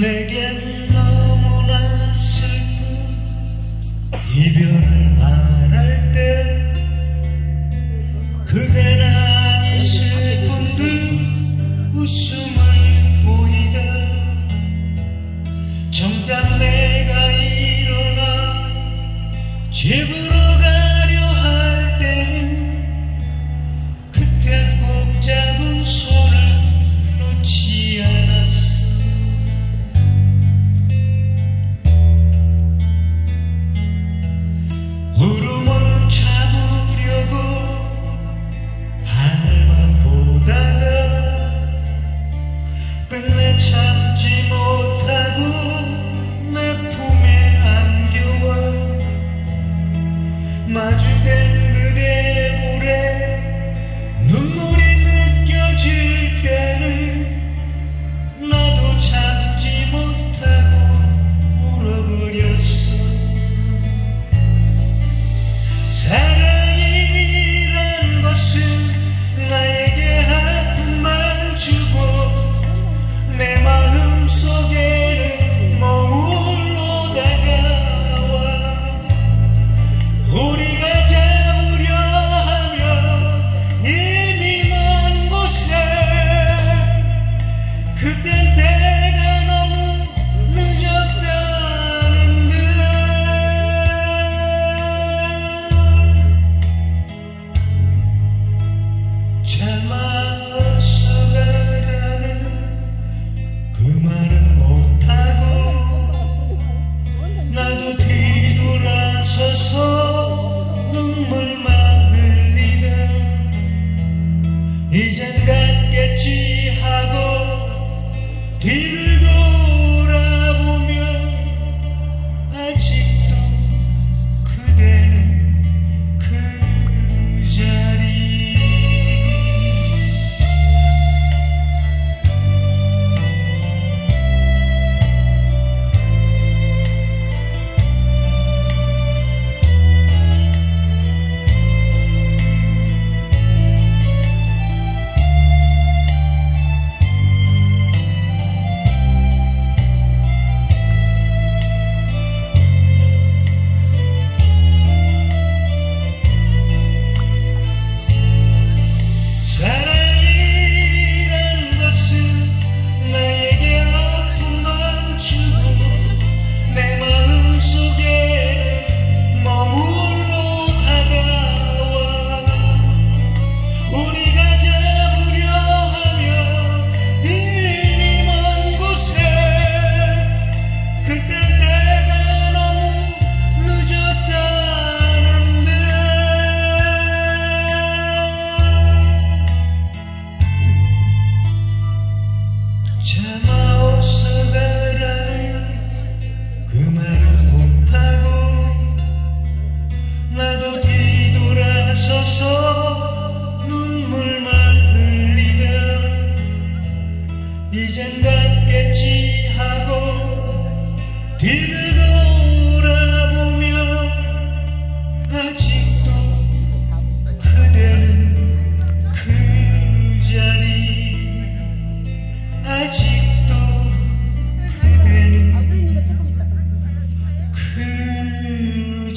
내겐 너무나 슬픈 이별을 말할 때 그대 나니 슬픈 듯 웃음을 보이다. 정작 내가 일어나 집으로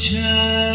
child.